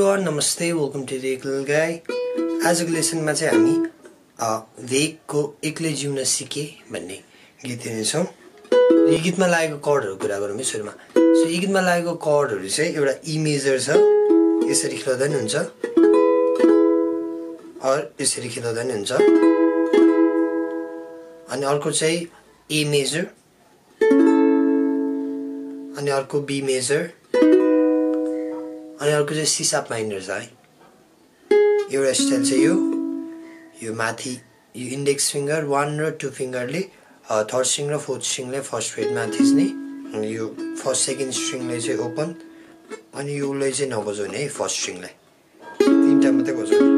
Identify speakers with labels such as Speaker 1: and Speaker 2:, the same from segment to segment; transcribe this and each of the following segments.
Speaker 1: Everyone नमस्ते welcome to रेकल गाई आजको लेसनमा चाहिँ हामी भेगको एक्लै जिउन सिके भन्ने गीत हेर्नेछौँ। यो गीतमा लागेको कर्डहरूको कुरा गरौँ है सुरुमा। सो यो गीतमा लागेको कर्डहरू चाहिँ एउटा इ मेजर छ। यसरी खेलाउँदा नि हुन्छ। यसरी खेलाउँदा नि हुन्छ। अनि अर्को चाहिँ ए मेजर अनि अर्को बी मेजर अनि अर्को चाहिँ सिसाप माइनर छ है। एउटा स्टाइल चाहिँ यो यो माथि यो इन्डेक्स फिङ्गर वान र टु फिङ्गरले थर्ड स्ट्रिङ र फोर्थ स्ट्रिङलाई फर्स्ट फ्रेडमा थिच्ने। यो फर्स्ट सेकेन्ड स्ट्रिङलाई चाहिँ ओपन अनि यो उसलाई चाहिँ नबजाउने है फर्स्ट स्ट्रिङलाई। तिनवटा मात्रै बजाउने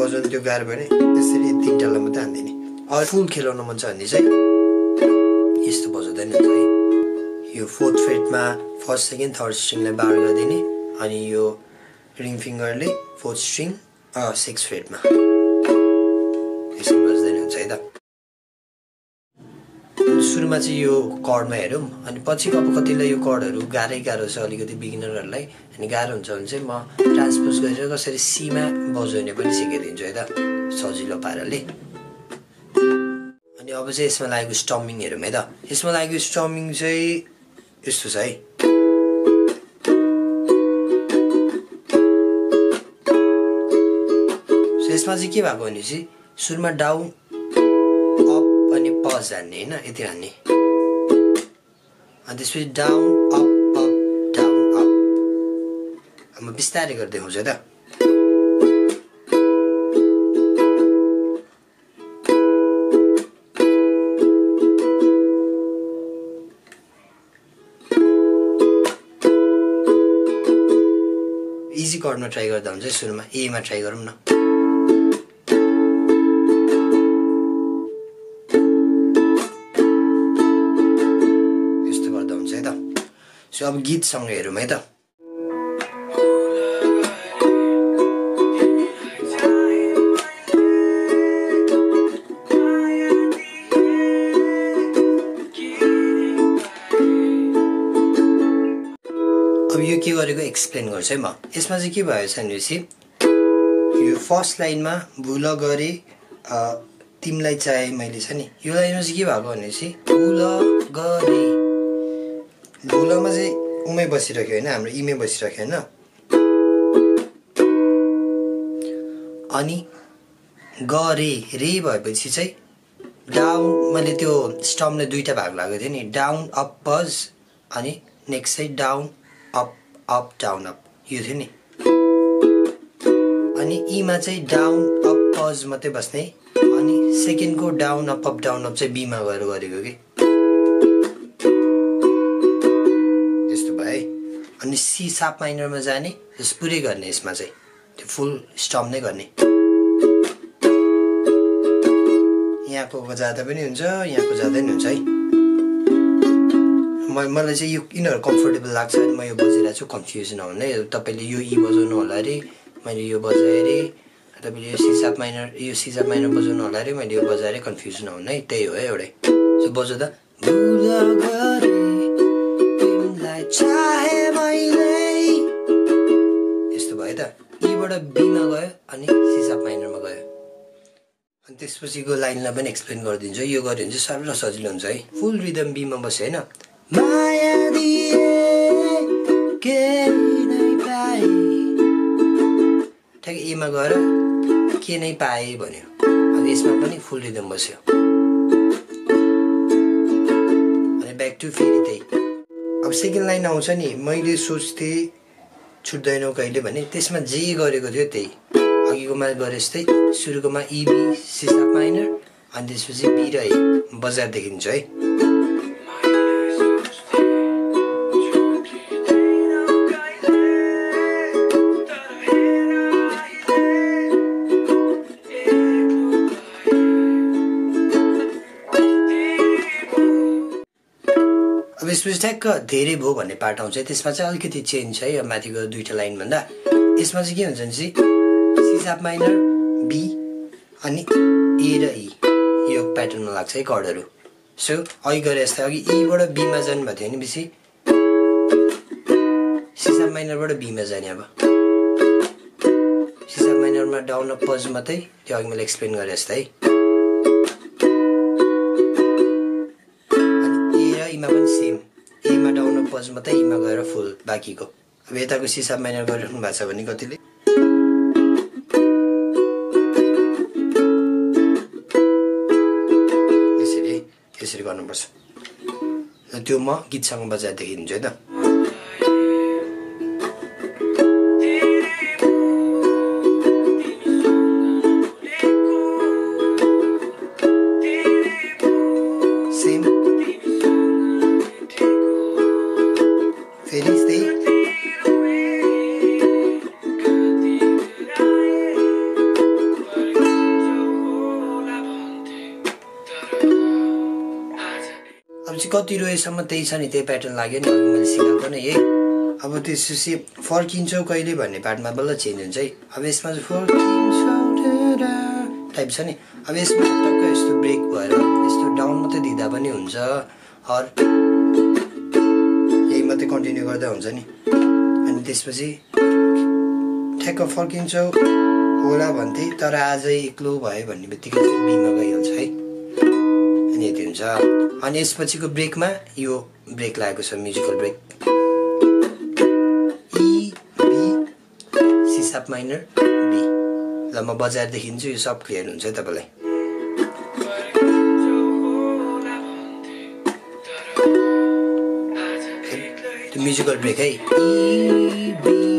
Speaker 1: बजाउनु त्यो गाह्रो भयो त्यसरी तिनवटालाई मात्रै हान्दिने। अरू फुल खेलाउन मन छ भने चाहिँ यस्तो बजाउँदैन है। यो फोर्थ फ्रेटमा फर्स्ट सेकेन्ड थर्ड स्ट्रिङलाई बार गरिदिने अनि यो रिङ फिङ्गरले फोर्थ स्ट्रिङ सिक्स फ्रेटमा यसरी बज्दैन हुन्छ है त। सुरुमा चाहिँ यो कर्डमा हेरौँ अनि पछि अब कतिलाई यो कर्डहरू गाह्रै गाह्रो छ अलिकति बिगिनरहरूलाई अनि गाह्रो हुन्छ भने चाहिँ म ट्रान्सपोज गरेर कसरी सीमा बजाउने पनि सिकाइदिन्छु है त सजिलो पाराले। अनि अब चाहिँ यसमा लागेको स्टमिङ हेरौँ है त। यसमा लागेको स्टमिङ चाहिँ यस्तो छ है। यसमा चाहिँ के भएको भनेपछि सुरुमा डाउन अप अनि पज हान्ने होइन यति हान्ने। अनि त्यसपछि down up up down up. म बिस्तारै गर्दै देखाउँछु है त। इजी कर्डमा ट्राई गर्दा हुन्छ सुरुमा। एमा ट्राई गरौँ न। अब गीतसँग हेरौँ है त। अब यो के गरेको एक्सप्लेन गर्छु है म। यसमा चाहिँ के भएछ भनेपछि यो फर्स्ट लाइनमा भुल गरे तिमीलाई चाहे मैले छ नि। यो लाइनमा चाहिँ के भएको भनेपछि भुल गरे। भुलमा चाहिँ उमै बसिरह्यो होइन हाम्रो इमै बसिरह्यो होइन। अनि गरे रे भएपछि चाहिँ डाउन मैले त्यो स्टमले दुईवटा भाग लागेको थिएँ नि डाउन अप पज अनि नेक्स्ट चाहिँ down up up down up यो थियो नि। अनि इमा चाहिँ डाउन अप पज मात्रै बस्ने अनि सेकेन्डको down up up down up चाहिँ बीमा गएर गरेको कि। सी साप माइनरमा जाने जस पुरै गर्ने यसमा चाहिँ। त्यो फुल स्टम नै गर्ने। यहाँको जाँदा पनि हुन्छ यहाँको जाँदा पनि हुन्छ है। म मलाई चाहिँ यो किनहरू कम्फोर्टेबल लाग्छ अनि म यो बजाइरहेको छु कन्फ्युज नहुने तपाईँले यो इ बजाउनु होला अरे मैले यो बजाएँ अरे तपाईँले यो सिसाप माइनर यो सिसाप माइनर बजाउनु होला अरे मैले यो बजाएर कन्फ्युज नहुने है। त्यही हो है एउटै। सो बजाउँदा यीबाट बीमा गयो अनि सिसाप माइनरमा गयो। अनि त्यसपछिको लाइनलाई पनि एक्सप्लेन गरिदिन्छु यो गऱ्यो भने चाहिँ साह्रो सजिलो हुन्छ है। फुल रिदम बीमा बस्यो होइन। माया एमा गएर के नै पाए भन्यो। अब यसमा पनि फुल रिदम बस्यो। अनि ब्याक टु फेरि त्यही अब सेकेन्ड लाइन आउँछ नि। मैले सोच्थेँ छुट्दैनौ कहिले भने त्यसमा जे गरेको थियो त्यही। अघिकोमा गरे जस्तै सुरुकोमा इबी सिसाप माइनर अनि त्यसपछि बी र ए बजार देखिन्छ है। अब यसपछि ठ्याक्क धेरै भयो भन्ने पार्ट आउँछ। त्यसमा चाहिँ अलिकति चेन्ज है अब माथिको दुइटा लाइनभन्दा यसमा चाहिँ के हुन्छ भने चाहिँ सिसाप माइनर बी अनि ए र ई यो प्याटर्नमा लाग्छ है कर्डहरू सो अघि गरे जस्तै अघि ईबाट बीमा जानुभएको थियो भने पछि सिसा माइनरबाट बीमा जाने अब। सिसा माइनरमा डाउन अफ पज मात्रै त्यो अघि मैले एक्सप्लेन गरेँ जस्तै है। अनि ए र इमा पनि सेम पज मात्रै इमा गएर फुल बाँकीको अब यताको सिसा माइनर गरिराख्नु भएको छ भने कतिले? यसरी यसरी गर्नुपर्छ। त्यो म गीतसँग बजाएर देखिदिन्छु है त। कति रोएसम्म त्यही छ नि त्यही प्याटर्न लाग्यो नि मैले सिकाएको नै है अब त्यसपछि फर्किन्छौ कहिले भन्ने पार्टमा बल्ल चेन्ज हुन्छ है। अब यसमा चाहिँ टाइप छ नि। अब यसमा टक्क यस्तो ब्रेक भएर यस्तो डाउन मात्रै दिँदा पनि हुन्छ। हर यही मात्रै कन्टिन्यू गर्दा हुन्छ नि। अनि त्यसपछि ठ्याक्क फर्किन्छौ होला भन्थे तर आजै एक्लो भयो भन्ने बित्तिकै बिमा गइहाल्छ है। अनि यति हुन्छ। अनि यसपछिको ब्रेकमा यो ब्रेक लागेको छ म्युजिकल ब्रेक बी सिसाप माइनर बी ल म बजाएर देखिन्छु यो सब क्लियर हुन्छ है तपाईँलाई। म्युजिकल ब्रेक है?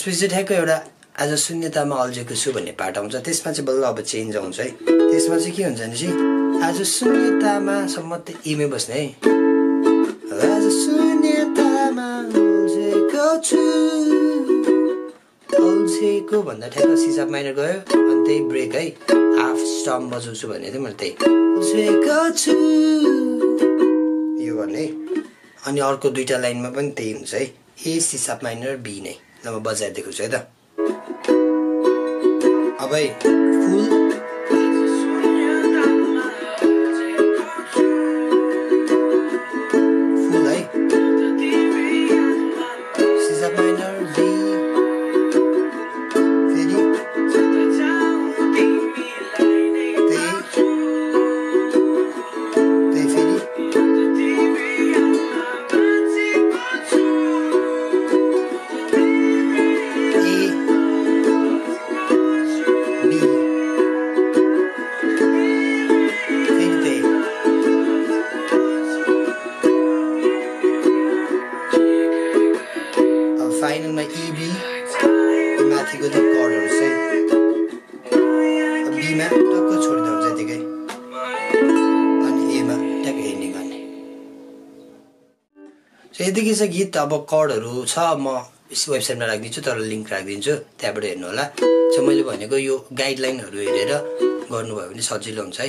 Speaker 1: अनि यसपछि चाहिँ ठ्याक्क एउटा आज शून्यतामा अल्झेको छु भन्ने पार्ट आउँछ। त्यसमा चाहिँ बल्ल अब चेन्ज आउँछ है। त्यसमा चाहिँ के हुन्छ भने चाहिँ आज शून्यतामा त इमै बस्ने है। आज शून्यतामा अल्झेको भन्दा ठ्याक्क सिसाब माइनर गयो अनि त्यही ब्रेक है। हाफ स्टम बजाउँछु भने चाहिँ मैले त्यही। छु। यो गर्ने अनि अर्को दुइटा लाइनमा पनि त्यही हुन्छ है। ए सिसाब माइनर बी नै। म बजाएर देखाउँछु है त अब फुल यतिकै छ गीत अब कर्डहरू छ म वेबसाइटमा राखिदिन्छु तर लिङ्क राखिदिन्छु त्यहाँबाट हेर्नु होला। सो मैले भनेको यो गाइडलाइनहरू हेरेर गर्नुभयो भने सजिलो हुन्छ है।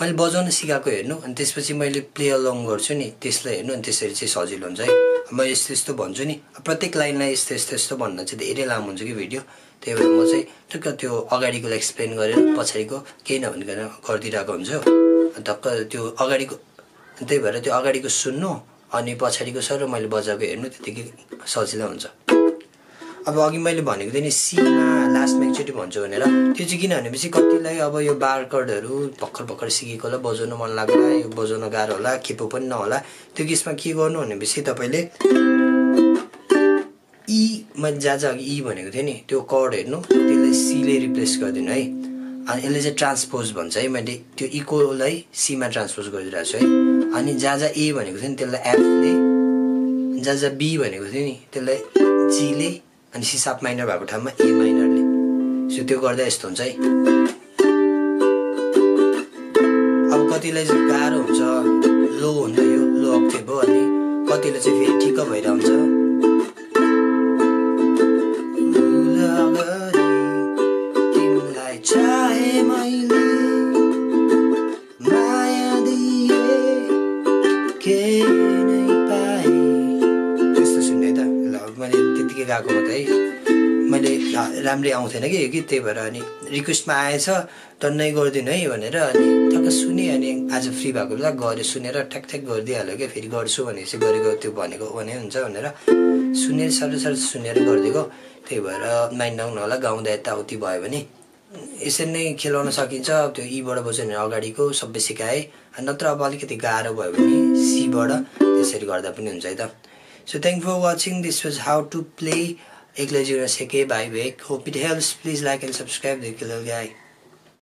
Speaker 1: मैले बजाउन सिकाएको हेर्नु अनि त्यसपछि मैले प्ले अलङ गर्छु नि त्यसलाई हेर्नु अनि त्यसरी चाहिँ सजिलो हुन्छ है। म यस्तो यस्तो भन्छु नि प्रत्येक लाइनलाई यस्तो यस्तो यस्तो भन्न चाहिँ धेरै लामो हुन्छ कि भिडियो। त्यही भएर म चाहिँ टक्क त्यो अगाडिकोलाई एक्सप्लेन गरेर पछाडिको केही नभनिकन गरिदिइरहेको हुन्छु। टक्क त्यो अगाडिको त्यही भएर त्यो अगाडिको सुन्नु अनि पछाडिको सर मैले बजाएको हेर्नु त्यतिकै सजिलो हुन्छ। अब अघि मैले भनेको थिएँ नि सीमा लास्टमा एकचोटि भन्छु भनेर। त्यो चाहिँ किन भनेपछि कतिलाई अब यो बार कर्डहरू भर्खर भर्खर सिकेको होला बजाउनु मन लाग्ला यो बजाउन गाह्रो होला खेपो पनि नहोला। त्यो केसमा के गर्नु भनेपछि तपाईँले ई मैले जहाँ जहाँ अघि ई भनेको थिएँ नि त्यो कर्ड हेर्नु त्यसलाई सीले रिप्लेस गरिदिनु है। अनि यसले चाहिँ ट्रान्सपोज भन्छ है मैले त्यो इकोलाई सीमा ट्रान्सपोज गरिदिरहेको छु है। अनि जहाँ जहाँ ए भनेको थियो नि त्यसलाई एफले जहाँ जहाँ बी भनेको थियो नि त्यसलाई जीले अनि सी साप माइनर भएको ठाउँमा ए माइनरले सो त्यो गर्दा यस्तो हुन्छ है। अब कतिलाई चाहिँ गाह्रो हुन्छ लो हुन्छ यो लो हो अनि कतिलाई चाहिँ फेरि ठिक्क भएर गएको मात्रै है। मैले राम्रै आउँथेन कि गीत त्यही भएर अनि रिक्वेस्टमा आएछ टन्नै गरिदिनु है भनेर अनि ठक्क सुने अनि आज फ्री भएको बेला गऱ्यो सुनेर ठ्याक ठ्याक गरिदिइहाल्यो क्या फेरि गर्छु भनेपछि गरेको त्यो भनेको भने हुन्छ भनेर सुनेर साह्रो साह्रो सुनेर गरिदिएको। त्यही भएर माइन्ड नहुनु होला गाउँदा यताउति भयो भने यसरी नै खेलाउन सकिन्छ त्यो ईबाट बज्यो अगाडिको सबै सिकाएँ। नत्र अब अलिकति गाह्रो भयो भने सीबाट त्यसरी गर्दा पनि हुन्छ है त। So thank for watching. This was how to play Eclogera Seke by Wake. Hope it helps. Please like and subscribe the killer guy.